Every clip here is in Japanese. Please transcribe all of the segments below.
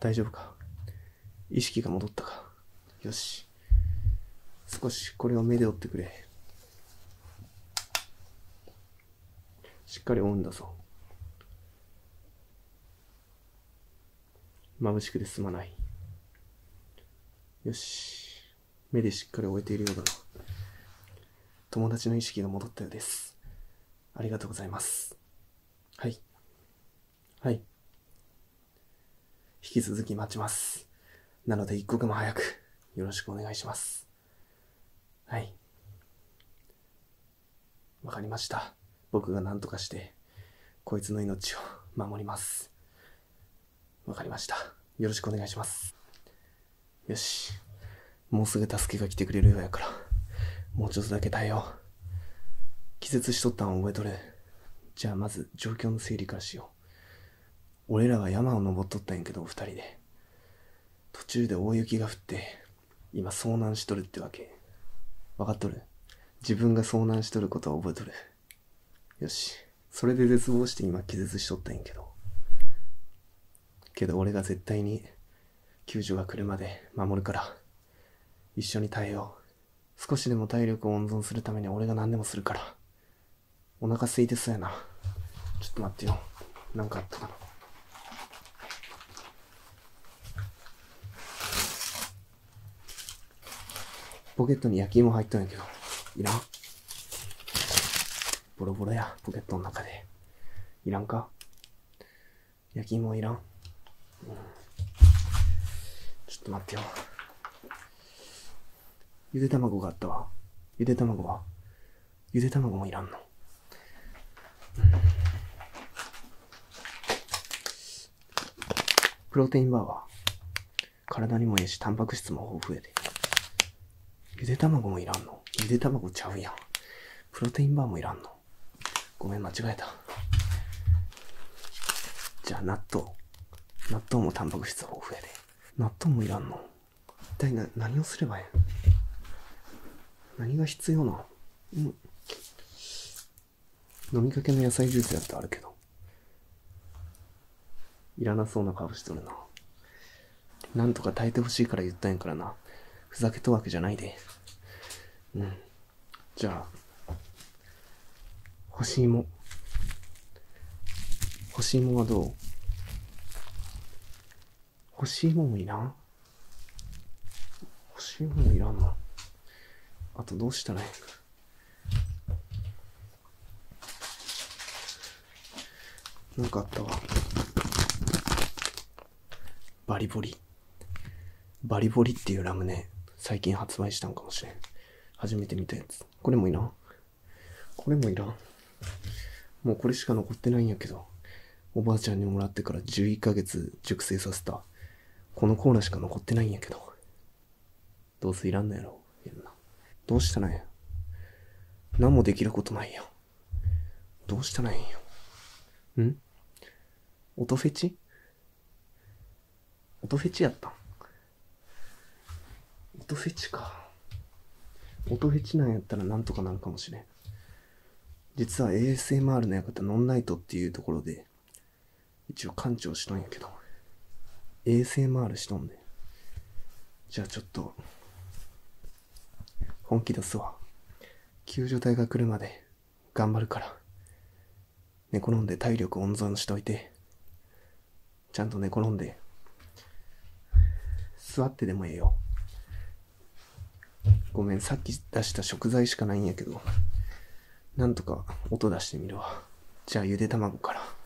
大丈夫か？意識が戻ったか？よし。少しこれを目で追ってくれ。しっかり追うんだぞ。眩しくてすまない。よし。目でしっかり終えているようだな。友達の意識が戻ったようです。ありがとうございます。はい。はい。引き続き待ちます。なので一刻も早くよろしくお願いします。はい。わかりました。僕が何とかして、こいつの命を守ります。わかりました。よろしくお願いします。よし。もうすぐ助けが来てくれるようやから、もうちょっとだけ耐えよう。気絶しとったん覚えとる。じゃあまず状況の整理からしよう。俺らは山を登っとったんやけど、二人で。途中で大雪が降って、今遭難しとるってわけ。わかっとる？自分が遭難しとることは覚えとる？よし。それで絶望して今気絶しとったんやけど。けど俺が絶対に救助が来るまで守るから、一緒に耐えよう。少しでも体力を温存するために俺が何でもするから。お腹空いてそうやな。ちょっと待ってよ。なんかあったかな？ポケットに焼き芋入ったんやけど、いらんボロボロや、ポケットの中で。いらんか？焼き芋いらんちょっと待ってよ。ゆで卵があったわ。ゆで卵は？ゆで卵もいらんの。プロテインバーは？体にもいいし、タンパク質も豊富やで。ゆで卵もいらんの？ゆで卵ちゃうやん。プロテインバーもいらんの？ごめん、間違えた。じゃあ、納豆。納豆もタンパク質豊富やで。納豆もいらんの？一体な、何をすればええ何が必要なうん。飲みかけの野菜ジュースやってあるけど。いらなそうな顔しとるな。なんとか耐えてほしいから言ったんやからな。ふざけとわけじゃないで。うん。じゃあ、干し芋。干し芋はどう？欲しいもいらん？欲しいもいらんな。あとどうしたらいい？なんかあったわ。バリボリ。バリボリっていうラムネ、最近発売したんかもしれん。初めて見たやつ。これもいらんこれもいらんもうこれしか残ってないんやけど、おばあちゃんにもらってから11ヶ月熟成させたこのコーナーしか残ってないんやけど。どうせいらんのやろ。いな。どうしたらんや。何もできることないや。どうしたらいいんよ。ん？音フェチ？音フェチやったん？音フェチか。音フェチなんやったらなんとかなるかもしれん。実は ASMR の館ノンナイトっていうところで、一応館長しとんやけど。ASMR しとんねじゃあちょっと、本気出すわ。救助隊が来るまで頑張るから。寝転んで体力温存しといて。ちゃんと寝転んで。座ってでもええよ。ごめん、さっき出した食材しかないんやけど。なんとか音出してみるわ。じゃあゆで卵から。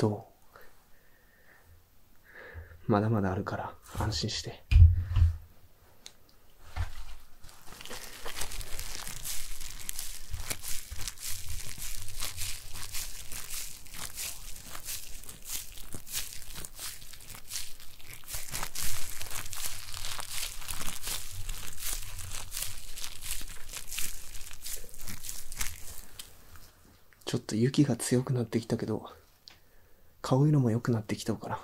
とまだまだあるから安心して。ちょっと雪が強くなってきたけど顔色も良くなってきたから。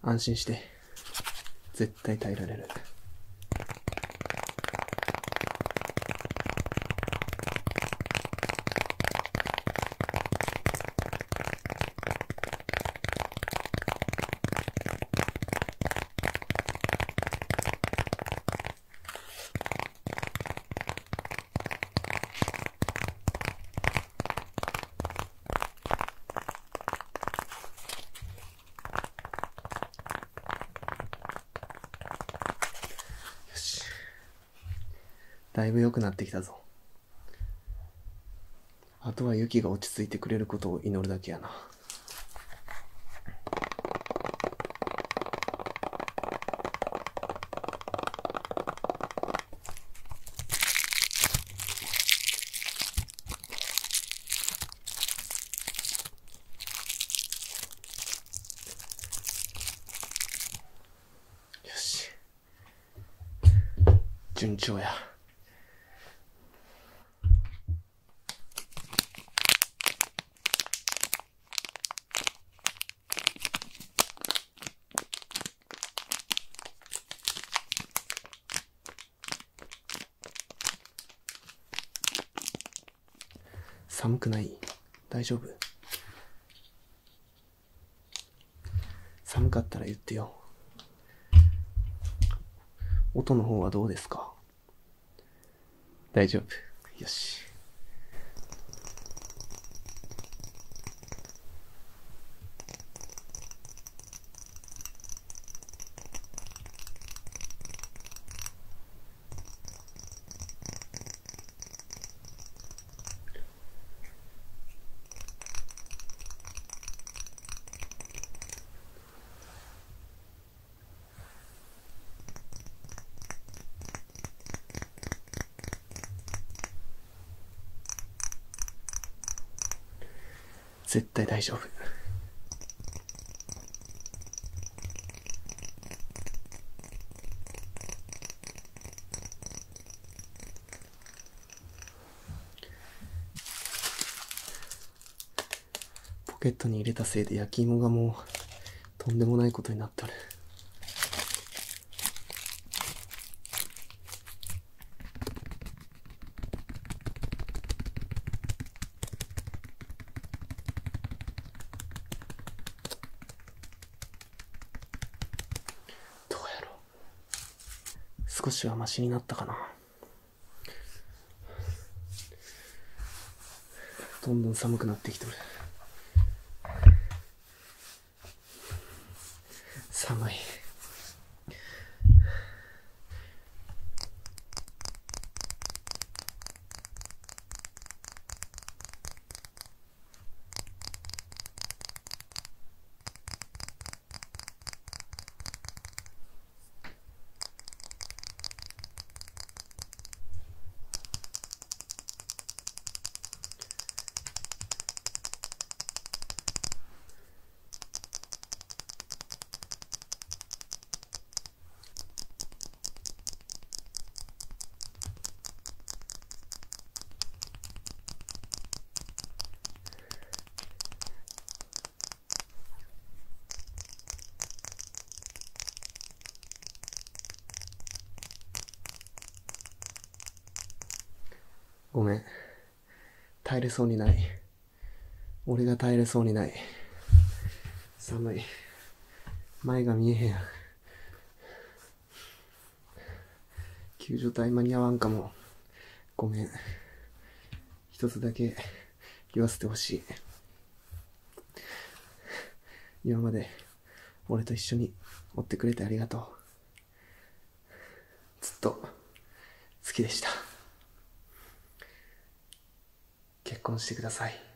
安心して。絶対耐えられる。だいぶ良くなってきたぞ。あとは雪が落ち着いてくれることを祈るだけやな。よし。順調や。寒くない？大丈夫？寒かったら言ってよ。音の方はどうですか？大丈夫。よし。絶対大丈夫。ポケットに入れたせいで焼き芋がもうとんでもないことになってる。少しはマシになったかな。どんどん寒くなってきてる。寒い。ごめん。耐えれそうにない。俺が耐えれそうにない。寒い。前が見えへん救助隊間に合わんかも。ごめん。一つだけ言わせてほしい。今まで俺と一緒に追ってくれてありがとう。ずっと好きでした。婚してください。